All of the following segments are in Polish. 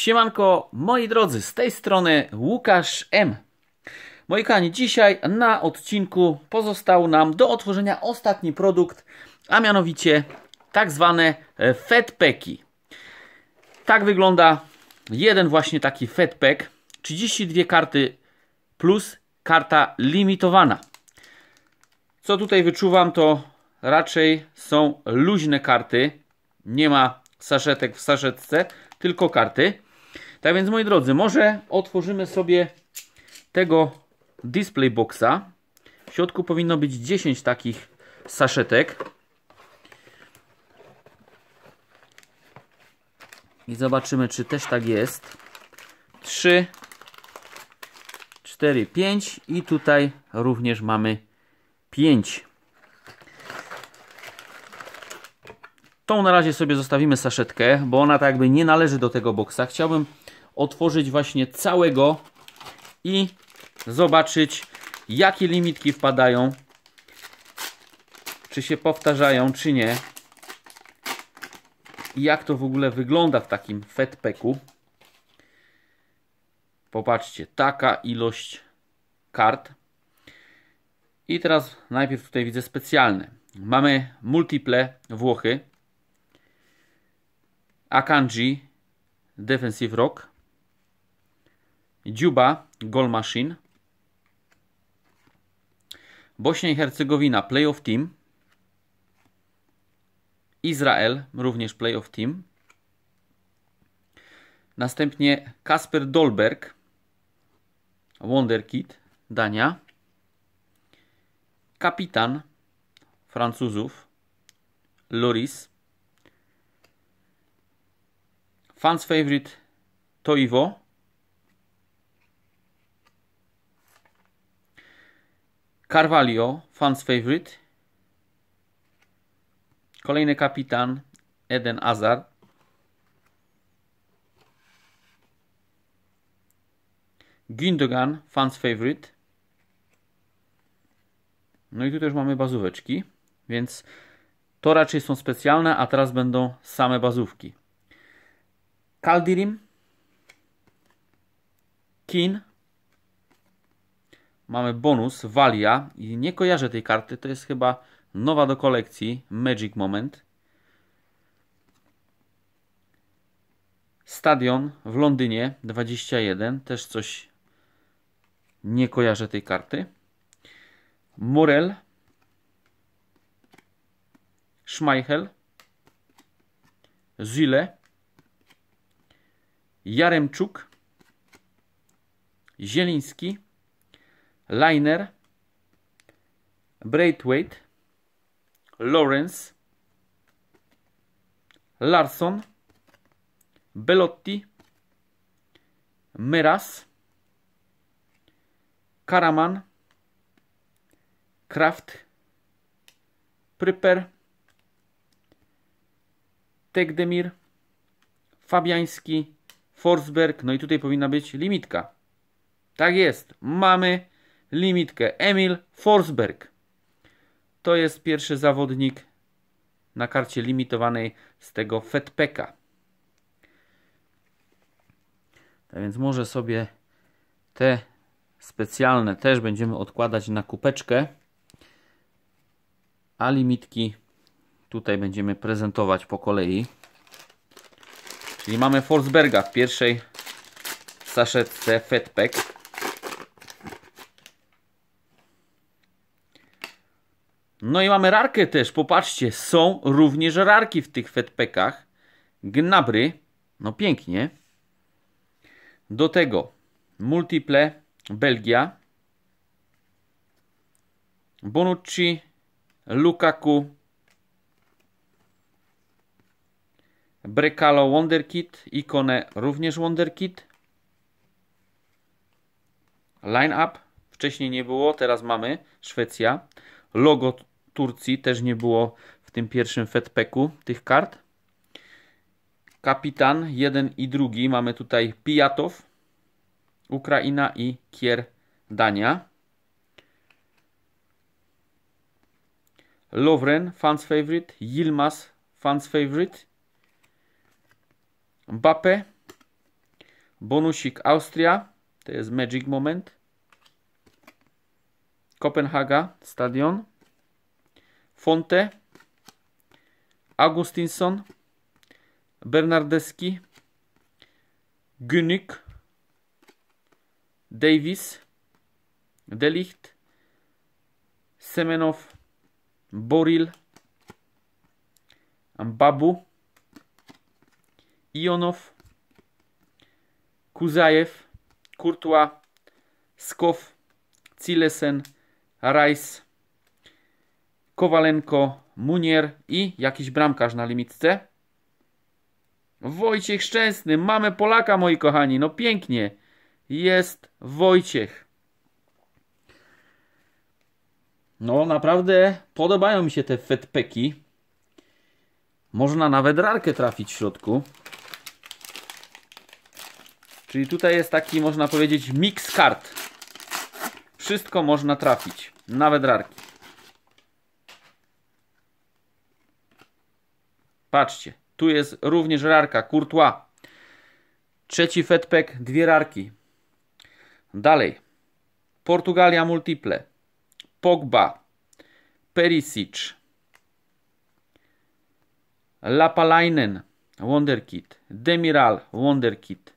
Siemanko, moi drodzy, z tej strony Łukasz M. Moi kochani, dzisiaj na odcinku pozostał nam do otworzenia ostatni produkt, a mianowicie tak zwane e, Fedpeki. Tak wygląda jeden właśnie taki Fedpack. 32 karty plus karta limitowana. Co tutaj wyczuwam to raczej są luźne karty. Nie ma saszetek w saszetce, tylko karty. Tak więc moi drodzy, może otworzymy sobie tego display boxa. W środku powinno być 10 takich saszetek. I zobaczymy, czy też tak jest. 3, 4, 5 i tutaj również mamy 5. Tą na razie sobie zostawimy saszetkę, bo ona tak jakby nie należy do tego boksa. Chciałbym otworzyć właśnie całego i zobaczyć jakie limitki wpadają. Czy się powtarzają, czy nie. I jak to w ogóle wygląda w takim fedpacku. Popatrzcie, taka ilość kart. I teraz najpierw tutaj widzę specjalne. Mamy multiple Włochy. Akanji Defensive Rock. Dziuba Goal Machine. Bośnia i Hercegowina Playoff Team. Izrael również Playoff Team. Następnie Kasper Dolberg Wonderkid Dania. Kapitan Francuzów Loris. Fans favorite Toivo. Carvalho, fans favorite. Kolejny kapitan Eden Hazard. Gündogan, fans favorite. No i tu też mamy bazóweczki, więc to raczej są specjalne, a teraz będą same bazówki. Kaldirim, Kin, mamy bonus Valia. I nie kojarzę tej karty, to jest chyba nowa do kolekcji. Magic Moment. Stadion w Londynie 21, też coś nie kojarzę tej karty. Morel, Schmeichel, Zile, Jaremczuk, Zieliński, Liner, Braithwaite, Lawrence, Larson, Belotti, Meras, Karaman, Kraft, Pryper, Tegdemir, Fabiański, Forsberg, no i tutaj powinna być limitka. Tak jest, mamy limitkę. Emil Forsberg. To jest pierwszy zawodnik na karcie limitowanej z tego Fedpeka. Tak więc może sobie te specjalne też będziemy odkładać na kupeczkę. A limitki tutaj będziemy prezentować po kolei. Czyli mamy Forsberga w pierwszej saszetce Fedpack. No i mamy rarkę też, popatrzcie, są również rarki w tych Fedpackach. Gnabry, no pięknie. Do tego Multiple Belgia. Bonucci, Lukaku, Brekalo Wonderkit, Ikone również Wonderkit. Line up wcześniej nie było, teraz mamy Szwecja. Logo Turcji też nie było w tym pierwszym Fedpacku tych kart. Kapitan, jeden i drugi. Mamy tutaj Pijatow, Ukraina i Kier, Dania. Lovren, fans favorite. Yilmaz, fans favorite. Mbappe, Bonusik Austria, to jest Magic Moment. Kopenhaga, stadion. Fonte, Augustinsson, Bernardeski, Günük, Davis, Delicht, Semenov, Boril, Babu, Ionov, Kuzajew, Courtois, Skow, Cilesen, Rice, Kowalenko, Munier i jakiś bramkarz na limitce. Wojciech Szczęsny, mamy Polaka moi kochani, no pięknie. Jest Wojciech. No naprawdę podobają mi się te fetpeki. Można nawet rarkę trafić w środku. Czyli tutaj jest taki, można powiedzieć, mix kart. Wszystko można trafić, nawet rarki. Patrzcie, tu jest również rarka, Courtois. Trzeci fetpek, dwie rarki. Dalej. Portugalia multiple. Pogba. Perisic. Lapalainen. Wonderkid. Demiral. Wonderkid.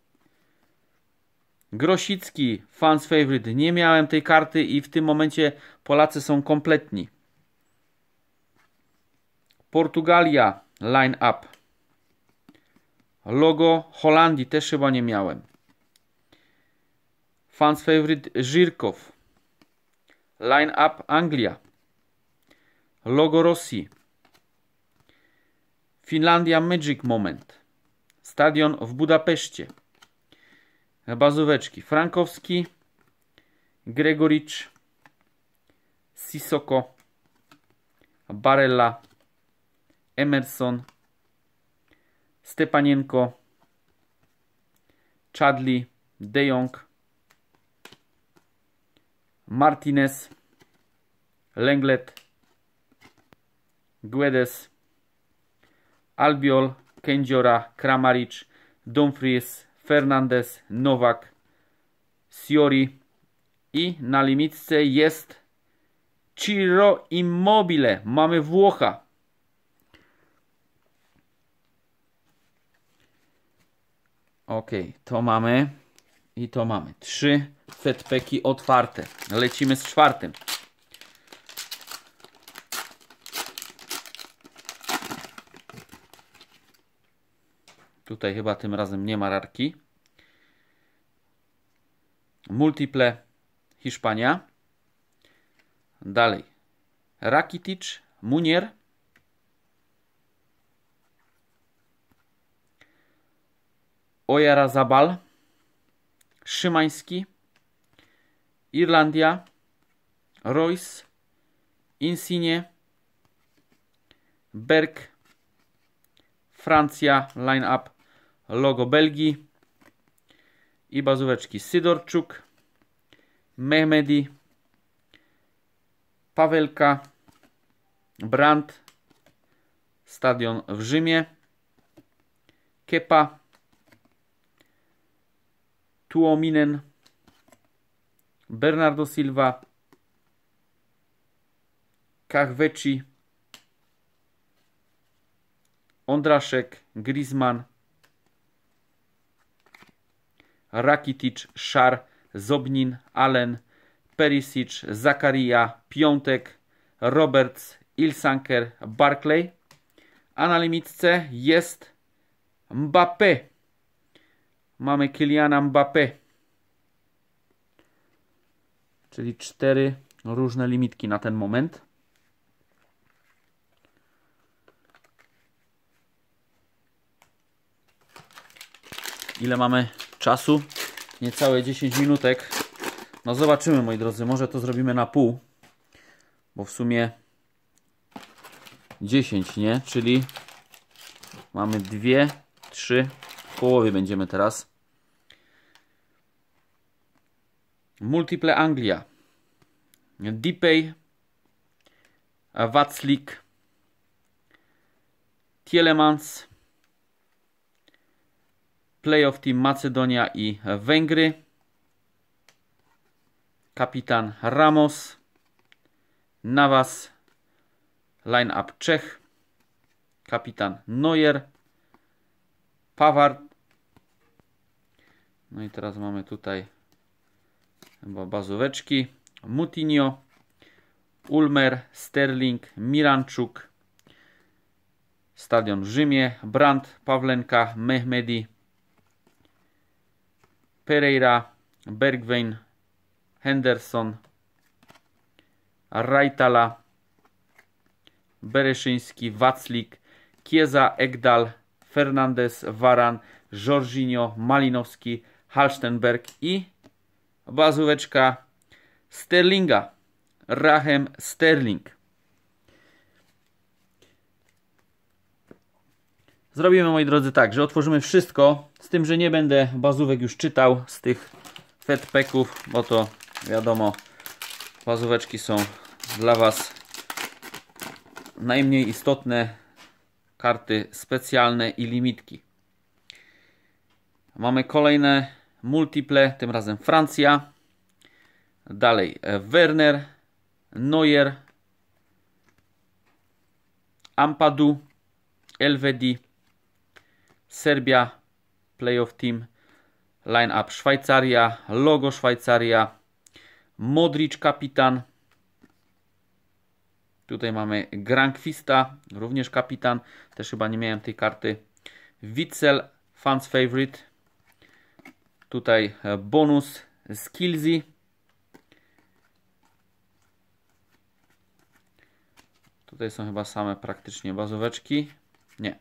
Grosicki. Fans favorite. Nie miałem tej karty i w tym momencie Polacy są kompletni. Portugalia. Line up. Logo Holandii też chyba nie miałem. Fans favorite Żyrkow. Line up Anglia. Logo Rosji. Finlandia Magic Moment. Stadion w Budapeszcie. Bazóweczki. Frankowski. Gregoricz. Sisoko. Barella. Emerson. Stepanienko. Chadli. De Jong. Martinez, Lenglet, Guedes, Albiol, Kędziora, Kramaric, Dumfries, Fernandez, Nowak, Siori i na limitce jest Ciro Immobile. Mamy Włocha. Ok, to mamy i to mamy. Trzy fetpeki otwarte. Lecimy z czwartym. Tutaj chyba tym razem nie ma rarki. Multiple Hiszpania. Dalej. Rakitic, Munier. Ojarazabal. Szymański. Irlandia, Royce, Insigne, Berg, Francja, line-up, logo Belgii i bazóweczki Sydorczuk, Mehmedi, Pawelka, Brandt, stadion w Rzymie, Kepa, Tuominen, Bernardo Silva, Kachweci, Ondraszek, Griezmann, Rakitic, Szar, Zobnin, Allen, Perisic, Zakaria, Piątek, Roberts, Ilsanker, Barclay. A na limitce jest Mbappé. Mamy Kyliana Mbappé. Czyli cztery różne limitki na ten moment. Ile mamy czasu? Niecałe 10 minutek. No zobaczymy moi drodzy, może to zrobimy na pół. Bo w sumie 10, nie? Czyli mamy dwie, trzy, w połowie będziemy teraz. Multiple Anglia. Dipey. Watzlik. Tielemans. Playoff Team Macedonia i Węgry. Kapitan Ramos. Navas. Line-up Czech. Kapitan Neuer. Pawar. No i teraz mamy tutaj chyba bazóweczki. Mutinio. Ulmer, Sterling, Miranczuk, Stadion w Rzymie, Brandt, Pawlenka, Mehmedi, Pereira, Bergwijn, Henderson, Rajtala, Bereszyński, Waclik, Kieza, Egdal, Fernandez, Waran, Jorginho, Malinowski, Halstenberg i bazóweczka Sterlinga. Rahem Sterling. Zrobimy, moi drodzy, tak, że otworzymy wszystko, z tym, że nie będę bazówek już czytał z tych fedpacków, bo to wiadomo, bazóweczki są dla Was najmniej istotne karty specjalne i limitki. Mamy kolejne multiple, tym razem Francja. Dalej e, Werner, Neuer, Ampadu, Elvedi, Serbia, Playoff Team, Line-up Szwajcaria, logo Szwajcaria, Modric kapitan. Tutaj mamy Grankwista, również kapitan. Też chyba nie miałem tej karty. Witzel, fans favorite. Tutaj e, bonus Skillsy. Tutaj są chyba same praktycznie bazóweczki. Nie.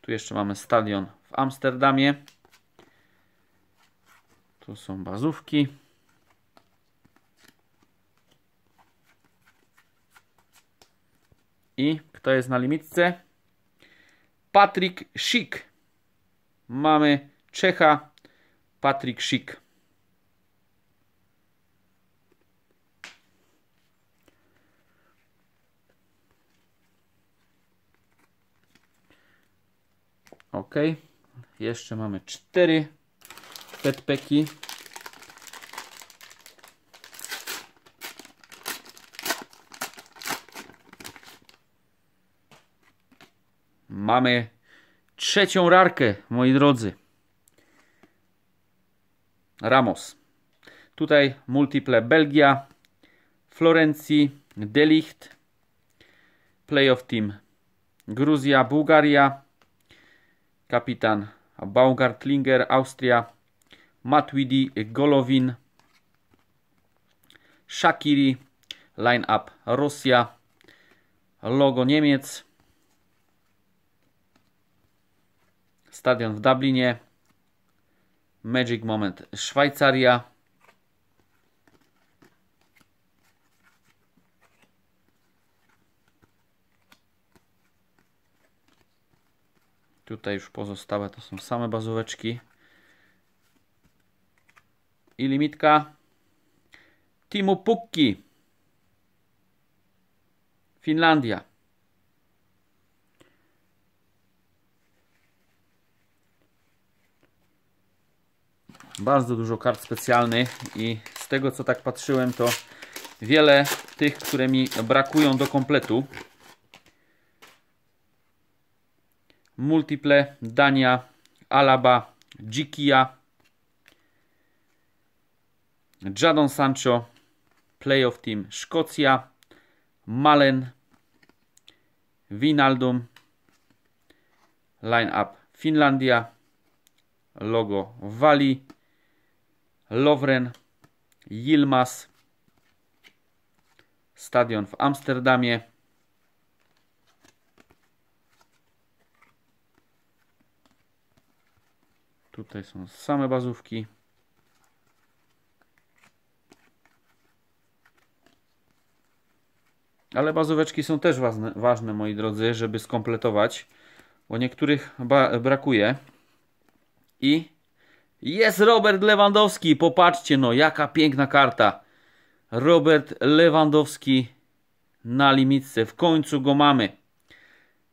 Tu jeszcze mamy stadion w Amsterdamie. Tu są bazówki. I kto jest na limitce? Patryk Schick. Mamy Czecha. Patryk Schick. Ok. Jeszcze mamy cztery petpeki. Mamy trzecią rarkę, moi drodzy. Ramos. Tutaj multiple Belgia, Florencji, Delicht, Playoff Team Gruzja, Bułgaria, kapitan Baumgartlinger, Austria, Matuidi, Golovin, Shakiri, line-up Rosja, logo Niemiec, stadion w Dublinie, Magic Moment Szwajcaria, Tutaj już pozostałe to są same bazóweczki. I limitka Timu Pukki. Finlandia. Bardzo dużo kart specjalnych i z tego co tak patrzyłem to wiele tych, które mi brakują do kompletu. Multiple, Dania, Alaba, Dzikia, Jadon Sancho, Playoff Team Szkocja, Malen, Winaldum, Line-up Finlandia, logo Wali, Lovren, Yilmaz, stadion w Amsterdamie, Tutaj są same bazówki. Ale są też ważne, ważne, moi drodzy, żeby skompletować, bo niektórych brakuje. I jest Robert Lewandowski. Popatrzcie, no jaka piękna karta. Robert Lewandowski na limitce. W końcu go mamy.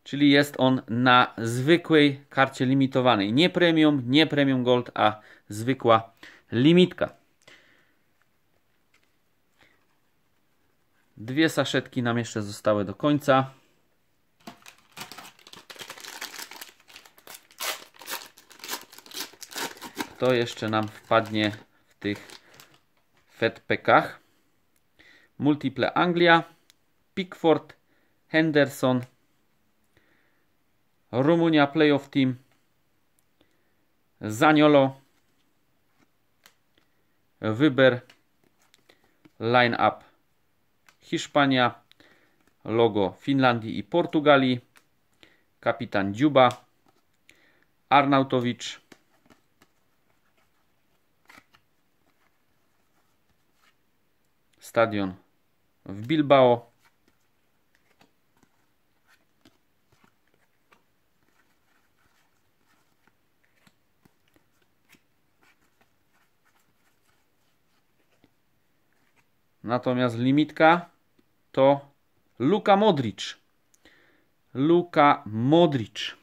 Czyli jest on na zwykłej karcie limitowanej. Nie premium, nie premium gold, a zwykła limitka. Dwie saszetki nam jeszcze zostały do końca. To jeszcze nam wpadnie w tych Fedpekach. Multiple Anglia, Pickford, Henderson, Rumunia Playoff Team, Zaniolo, Wyber, Line Up Hiszpania, logo Finlandii i Portugalii, kapitan Dziuba, Arnautowicz, stadion w Bilbao, Natomiast limitka to Luka Modric. Luka Modric.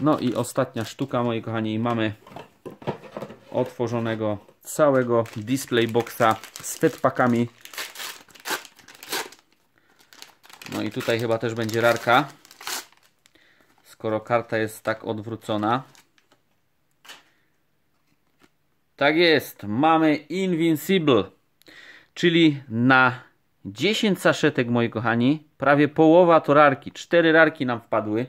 No i ostatnia sztuka, moi kochani, mamy otworzonego całego display boxa z fetpakami. No i tutaj chyba też będzie rarka skoro karta jest tak odwrócona. Tak jest, mamy Invincible, czyli na 10 saszetek, moi kochani, prawie połowa to rarki. 4 rarki nam wpadły.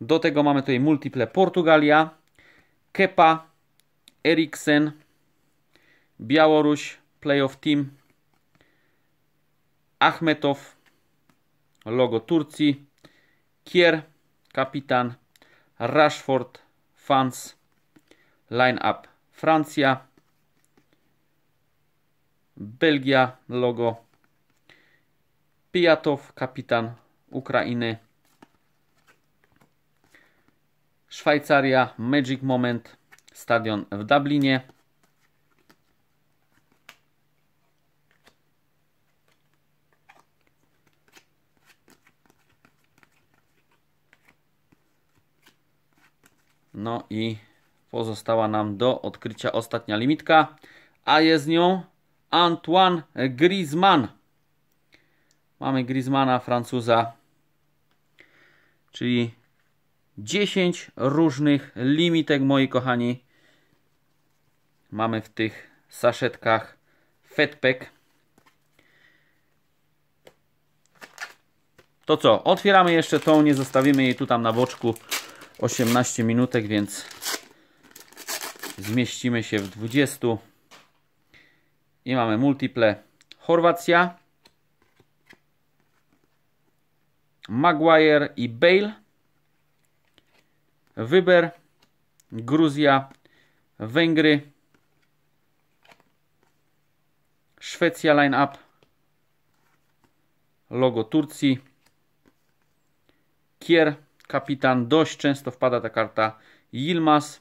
Do tego mamy tutaj multiple Portugalia, Kepa, Eriksen, Białoruś, Playoff Team, Achmetow, logo Turcji, Kier, kapitan, Rashford, fans, line-up Francja, Belgia, logo, Pijatow, kapitan Ukrainy, Szwajcaria, Magic Moment, stadion w Dublinie, No i pozostała nam do odkrycia ostatnia limitka, a jest nią Antoine Griezmann. Mamy Griezmana, Francuza, czyli 10 różnych limitek, moi kochani. Mamy w tych saszetkach Fedpack. To co, otwieramy jeszcze tą, nie zostawimy jej tu tam na boczku 18 minutek, więc zmieścimy się w 20. I mamy multiple Chorwacja, Maguire i Bale, Wyber, Gruzja, Węgry, Szwecja line-up, logo Turcji, Kier, kapitan. Dość często wpada ta karta. Yilmaz.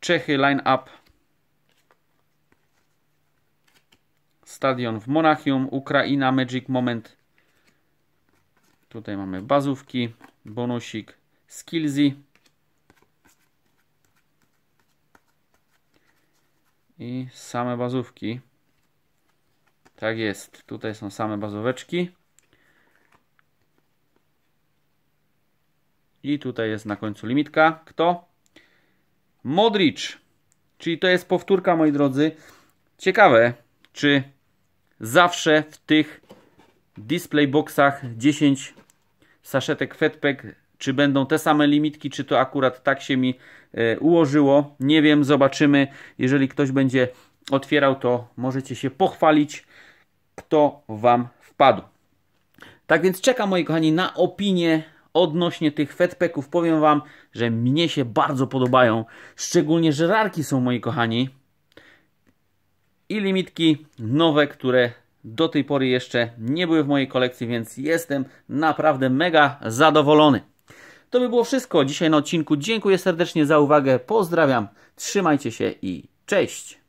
Czechy line-up. Stadion w Monachium. Ukraina Magic Moment. Tutaj mamy bazówki. Bonusik. Skillsy. I same bazówki. Tak jest. Tutaj są same bazóweczki. I tutaj jest na końcu limitka. Kto? Modric. Czyli to jest powtórka, moi drodzy. Ciekawe, czy zawsze w tych display boxach 10 saszetek Fedpack, czy będą te same limitki, czy to akurat tak się mi e, ułożyło. Nie wiem, zobaczymy. Jeżeli ktoś będzie otwierał, to możecie się pochwalić, kto Wam wpadł. Tak więc czekam, moi kochani, na opinię odnośnie tych fedpacków powiem Wam, że mnie się bardzo podobają. Szczególnie żerarki są moi kochani. I limitki nowe, które do tej pory jeszcze nie były w mojej kolekcji, więc jestem naprawdę mega zadowolony. To by było wszystko dzisiaj na odcinku. Dziękuję serdecznie za uwagę. Pozdrawiam. Trzymajcie się i cześć.